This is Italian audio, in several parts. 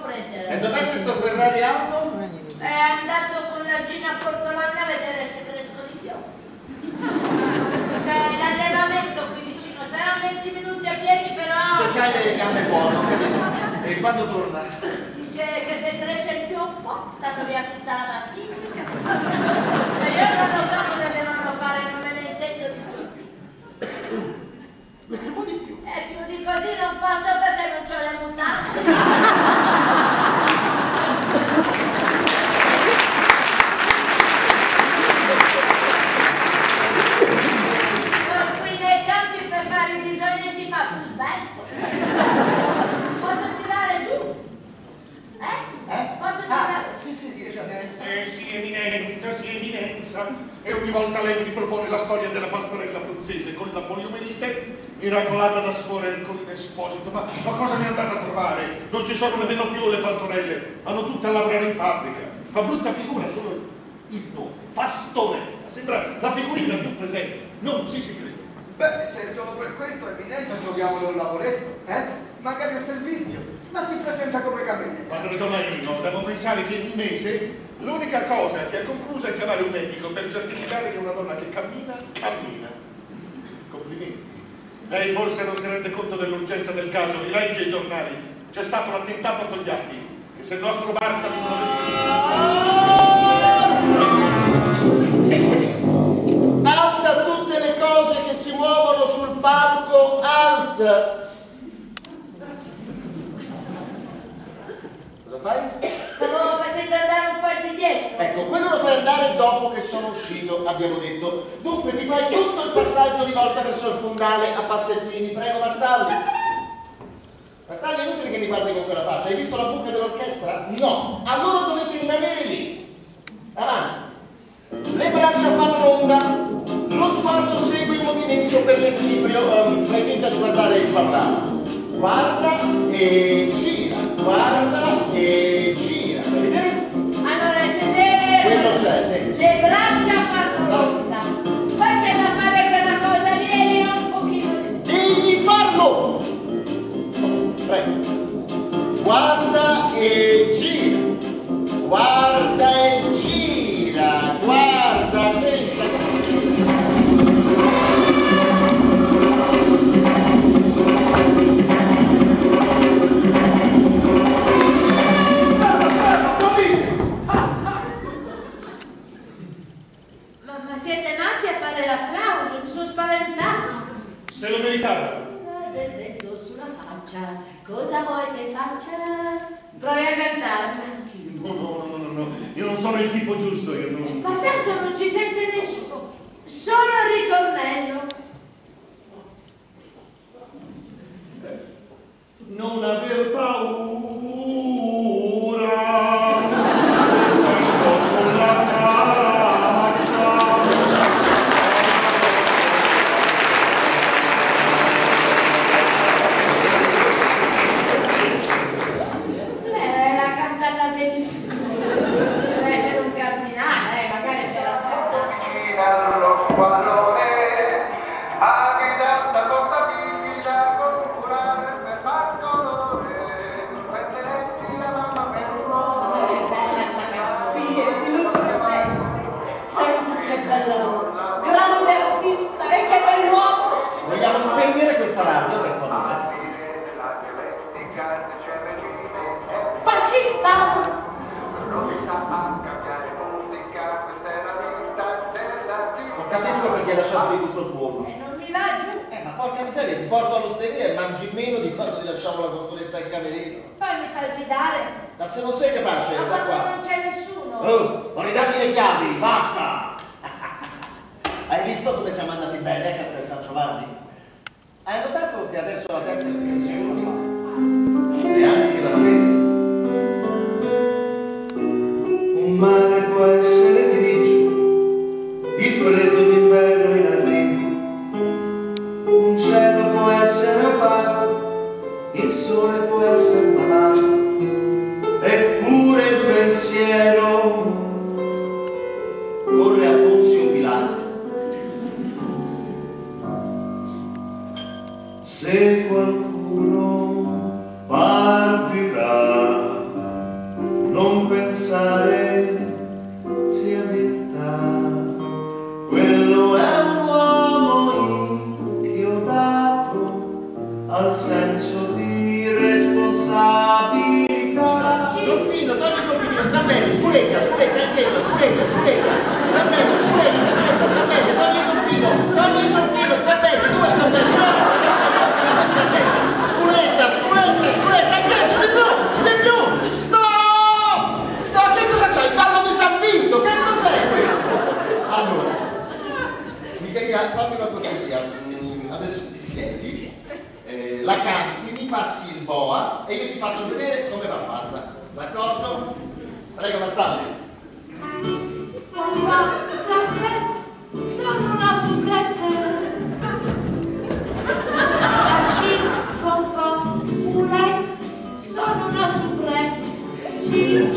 dov'è questo Ferrari auto? È andato con la Gina Portolano a vedere se crescono i fiori. Cioè, l'allenamento qui vicino saranno 20 minuti a piedi, però... Se c'hai le gambe buone, capito. E quando torna? Dice che se cresce il pioppo, è stato via tutta la mattina. E io non lo so come devono fare, non me ne intendo di più. Un po' di più. Eh, più di così non posso perché non ho le mutande. Però qui nei campi per fare i bisogni si fa più svelto. Posso tirare giù? Eh? Eh? Posso Ah, tirare? sì, sì, sì, eccellenza. Eh sì, eminenza, sì, eminenza. E ogni volta lei mi propone la storia della abruzzese con la poliomelite, miracolata da suor Ercolina Esposito. Ma, ma cosa mi è andata a trovare? Non ci sono nemmeno più le pastorelle, hanno tutte a lavorare in fabbrica. Fa brutta figura solo il nome, pastorella. Sembra la figurina più presente, non ci si crede. Beh, se è solo per questo, eminenza, giochiamolo un lavoretto, eh? Magari a servizio, ma si presenta come cameriere. Padre Tomaino, devo pensare che in un mese l'unica cosa che ha concluso è chiamare un medico per certificare che una donna che cammina, cammina. Complimenti. Lei forse non si rende conto dell'urgenza del caso, li legge i giornali. C'è stato un attentato a Togliatti. E se il nostro Bartali non avesse... Alta tutte le cose che si muovono sul palco, alt! Cosa fai? Andare dopo che sono uscito, abbiamo detto. Dunque ti fai tutto il passaggio di volta verso il fondale a passettini. Prego, Mastalli. Mastalli, è inutile che mi guardi con quella faccia. Hai visto la buca dell'orchestra? No. Allora dovete rimanere lì. Avanti. Le braccia fanno onda. Lo sguardo segue il movimento per l'equilibrio. Ehm, fai finta di guardare il quadrato. Guarda e gira. Guarda e che faccia? Provi a cantarla. No, no, no, no, no. Io non sono il tipo giusto, io non... Ma tanto non ci sente nessuno. Solo il ritornello. Non aver paura. Hai lasciato di tutto il tuo. E non mi va giù. Eh, ma porca miseria, ti porto all'osteria e mangi meno di quanto ti lasciamo la costoletta in camerino. Poi mi fai guidare. Da se non sei capace, Ma da quando qua. non c'è nessuno. Oh, ridammi le chiavi, vacca! Hai visto come siamo andati bene a Castel San Giovanni? Hai notato che adesso la terza impressione Zammetti, sculetta, sculetta, indietro, sculetta, sculetta, Zammetti, sculetta, sculetta, Zammetti, togli il dolfino, togli il dolfino, Zammetti, due Zammetti, no, no, che sei bocca, due Zammetti, sculetta, sculetta, sculetta, indietro, di più, di più, stop, stop, che cosa c'hai, il ballo di San Vito, che cos'è questo? Allora, Michelina, fammi una cortesia, Mm, adesso ti siedi, eh, la canti, mi passi il boa e io ti faccio vedere come va fatta. D'accordo? Prego, Bastalli. Sono una soubrette. Sono una soubrette.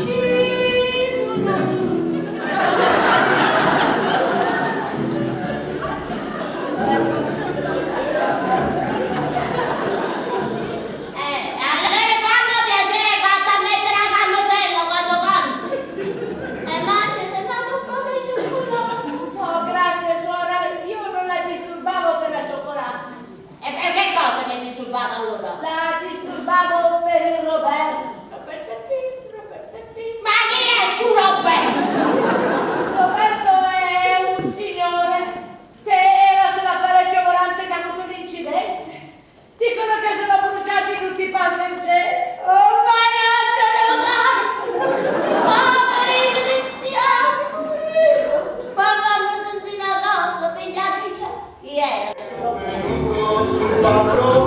Pablo.